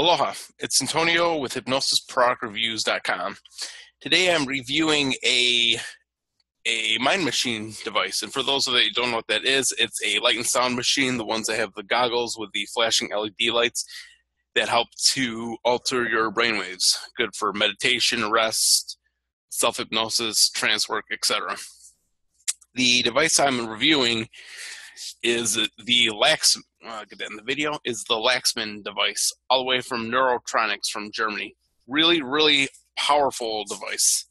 Aloha, it's Antonio with HypnosisProductReviews.com. Today I'm reviewing a a Mind Machine device, and for those of you who don't know what that is, it's a light and sound machine, the ones that have the goggles with the flashing LED lights that help to alter your brainwaves. Good for meditation, rest, self-hypnosis, trance work, etc. The device I'm reviewing is the Lax, uh, get that in the video, is the Laxman device, all the way from Neurotronics from Germany. Really, really powerful device.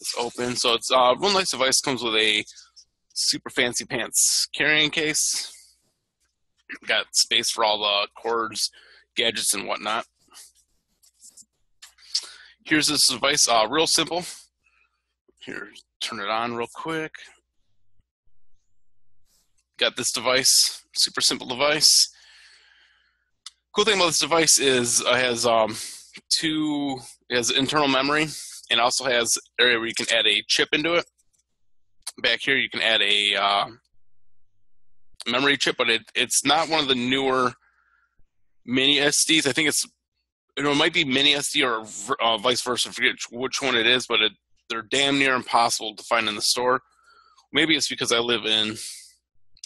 It's open, so it's uh, one nice device. Comes with a super fancy pants carrying case. Got space for all the cords, gadgets, and whatnot. Here's this device, uh, real simple. Here, turn it on real quick got this device, super simple device. Cool thing about this device is it has um, two, it has internal memory and also has area where you can add a chip into it. Back here you can add a uh, memory chip, but it, it's not one of the newer mini SDs. I think it's, you know, it might be mini SD or uh, vice versa. I forget which one it is, but it, they're damn near impossible to find in the store. Maybe it's because I live in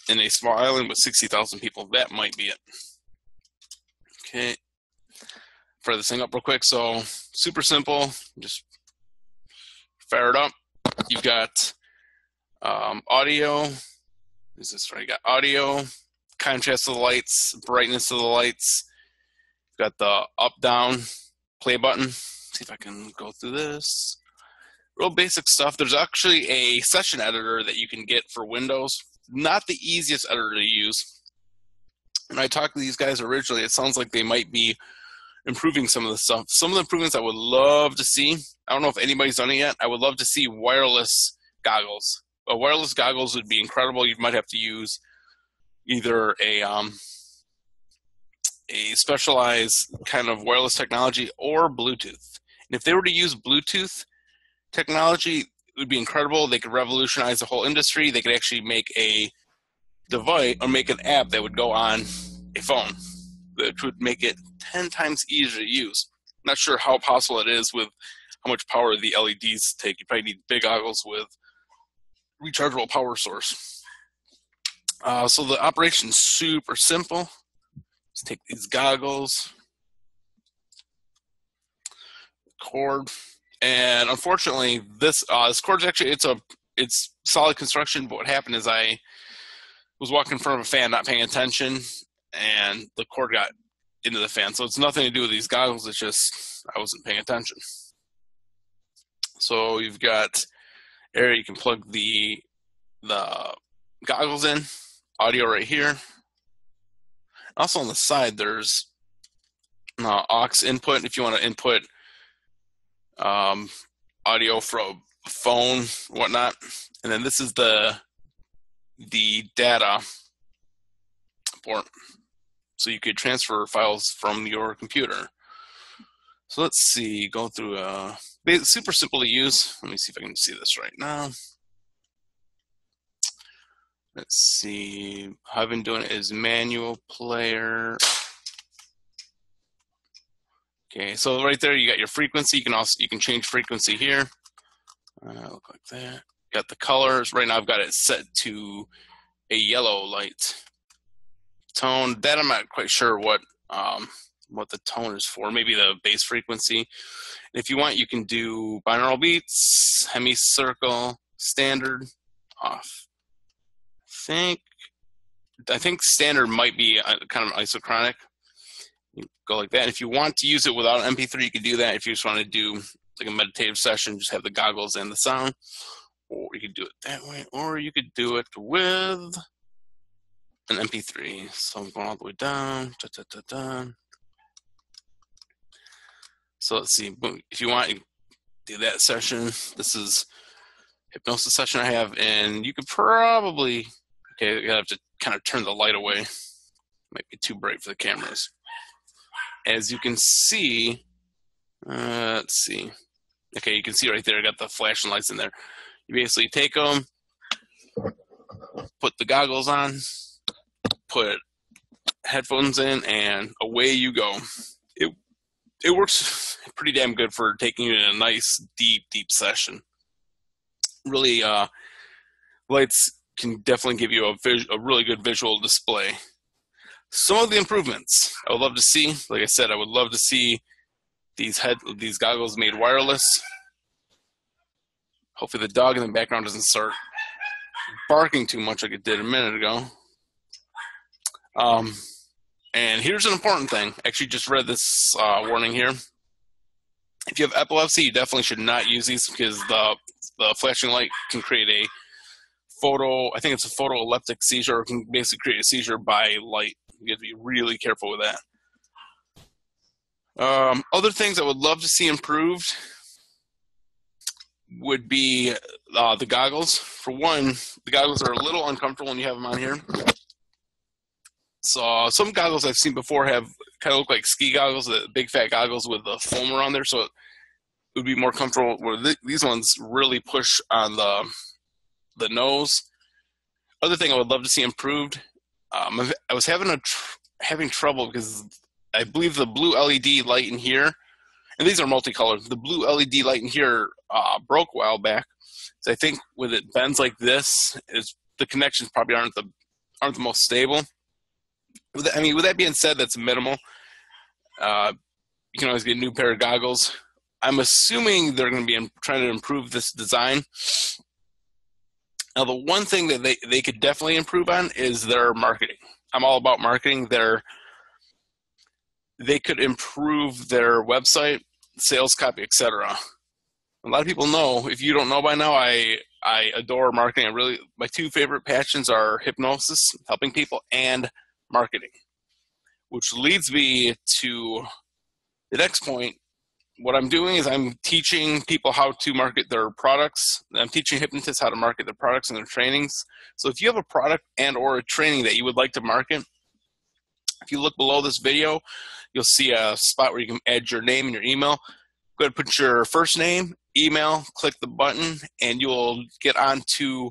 in a small island with 60,000 people. That might be it. Okay. Fire this thing up real quick. So super simple. Just fire it up. You've got um, audio. Is this right? You got audio, contrast of the lights, brightness of the lights. You've got the up down play button. See if I can go through this. Real basic stuff. There's actually a session editor that you can get for Windows not the easiest editor to use. When I talked to these guys originally, it sounds like they might be improving some of the stuff. Some of the improvements I would love to see. I don't know if anybody's done it yet. I would love to see wireless goggles. A wireless goggles would be incredible. You might have to use either a um, a specialized kind of wireless technology or Bluetooth. And if they were to use Bluetooth technology, would be incredible. They could revolutionize the whole industry. They could actually make a device or make an app that would go on a phone, which would make it 10 times easier to use. Not sure how possible it is with how much power the LEDs take. You probably need big goggles with rechargeable power source. Uh, so the operation's super simple. Just take these goggles, cord, and unfortunately, this uh, this cord's actually it's a it's solid construction. But what happened is I was walking in front of a fan, not paying attention, and the cord got into the fan. So it's nothing to do with these goggles. It's just I wasn't paying attention. So you've got area you can plug the the goggles in, audio right here. Also on the side, there's uh, aux input if you want to input um, audio from phone, whatnot, and then this is the the data port, so you could transfer files from your computer. So let's see, go through a uh, super simple to use. Let me see if I can see this right now. Let's see, I've been doing it is manual player. Okay, so right there you got your frequency. You can also you can change frequency here. Uh, look like that. Got the colors. Right now I've got it set to a yellow light tone. That I'm not quite sure what um, what the tone is for. Maybe the bass frequency. If you want, you can do binaural beats, hemicircle, standard, off. I think I think standard might be kind of isochronic go like that. And if you want to use it without an MP3, you can do that. If you just want to do like a meditative session, just have the goggles and the sound. Or you could do it that way, or you could do it with an MP3. So I'm going all the way down. Da, da, da, da. So let's see. If you want, you do that session. This is hypnosis session I have, and you could probably okay. You have to kind of turn the light away. Might be too bright for the cameras as you can see, uh, let's see. Okay, you can see right there, I got the flashing lights in there. You basically take them, put the goggles on, put headphones in, and away you go. It it works pretty damn good for taking you in a nice deep deep session. Really, uh, lights can definitely give you a, vis- a really good visual display. Some of the improvements I would love to see, like I said, I would love to see these head these goggles made wireless. Hopefully, the dog in the background doesn't start barking too much like it did a minute ago. Um, and here's an important thing. Actually, just read this uh, warning here. If you have epilepsy, you definitely should not use these because the the flashing light can create a photo. I think it's a photoepileptic seizure, or can basically create a seizure by light. You have to be really careful with that. Um, other things I would love to see improved would be uh, the goggles. For one, the goggles are a little uncomfortable when you have them on here. So some goggles I've seen before have kind of look like ski goggles, the big fat goggles with the foam around there, so it would be more comfortable. Where th- these ones really push on the the nose. Other thing I would love to see improved. Um, I was having a tr- having trouble because I believe the blue LED light in here, and these are multicolored. The blue LED light in here uh, broke a while back. So I think with it bends like this, is the connections probably aren't the aren't the most stable. I mean, with that being said, that's minimal. Uh, you can always get a new pair of goggles. I'm assuming they're going to be trying to improve this design. Now, the one thing that they, they could definitely improve on is their marketing. I'm all about marketing. Their they could improve their website, sales copy, etc. A lot of people know. If you don't know by now, I I adore marketing. I really my two favorite passions are hypnosis, helping people, and marketing. Which leads me to the next point. What I'm doing is I'm teaching people how to market their products. I'm teaching hypnotists how to market their products and their trainings. So if you have a product and or a training that you would like to market, if you look below this video, you'll see a spot where you can add your name and your email. Go ahead and put your first name, email, click the button, and you'll get onto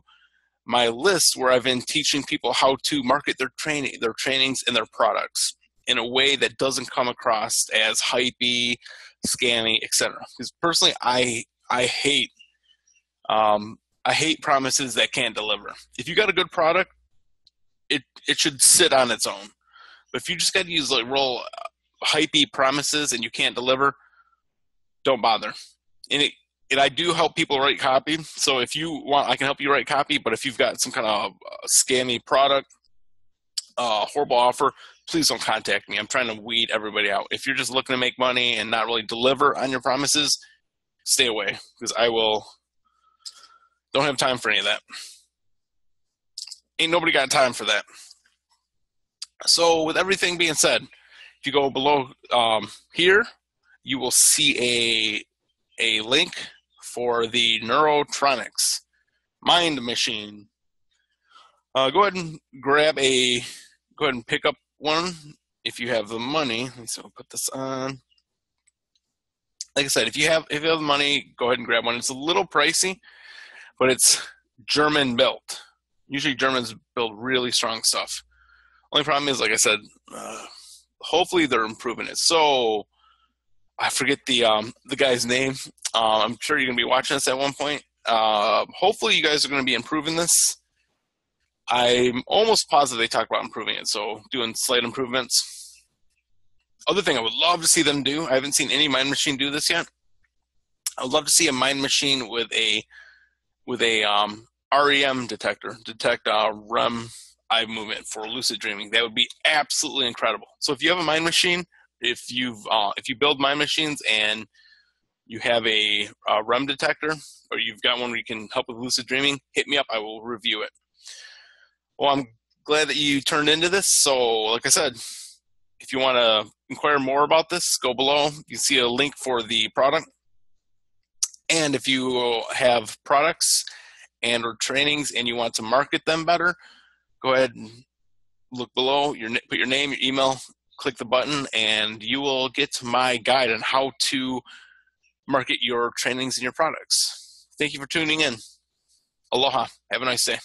my list where I've been teaching people how to market their training, their trainings and their products in a way that doesn't come across as hypey, scammy, etc. Because personally, I I hate um, I hate promises that can't deliver. If you got a good product, it it should sit on its own. But if you just got to use like real hypey promises and you can't deliver, don't bother. And it, and I do help people write copy. So if you want, I can help you write copy. But if you've got some kind of uh, scammy product, uh, horrible offer, please don't contact me. I'm trying to weed everybody out. If you're just looking to make money and not really deliver on your promises, stay away because I will. Don't have time for any of that. Ain't nobody got time for that. So, with everything being said, if you go below um, here, you will see a a link for the Neurotronics Mind Machine. Uh, go ahead and grab a. Go ahead and pick up one if you have the money. So I'll put this on. Like I said, if you have if you have the money, go ahead and grab one. It's a little pricey, but it's German built. Usually Germans build really strong stuff. Only problem is, like I said, uh, hopefully they're improving it. So I forget the um, the guy's name. Uh, I'm sure you're gonna be watching this at one point. Uh, hopefully you guys are gonna be improving this. I'm almost positive they talk about improving it, so doing slight improvements. Other thing I would love to see them do, I haven't seen any mind machine do this yet. I would love to see a mind machine with a with a um, REM detector, detect uh, REM eye movement for lucid dreaming. That would be absolutely incredible. So if you have a mind machine, if you've uh, if you build mind machines and you have a, a REM detector or you've got one where you can help with lucid dreaming, hit me up. I will review it. Well, I'm glad that you turned into this. So, like I said, if you want to inquire more about this, go below. You see a link for the product. And if you have products and or trainings and you want to market them better, go ahead and look below, your, put your name, your email, click the button, and you will get my guide on how to market your trainings and your products. Thank you for tuning in. Aloha. Have a nice day.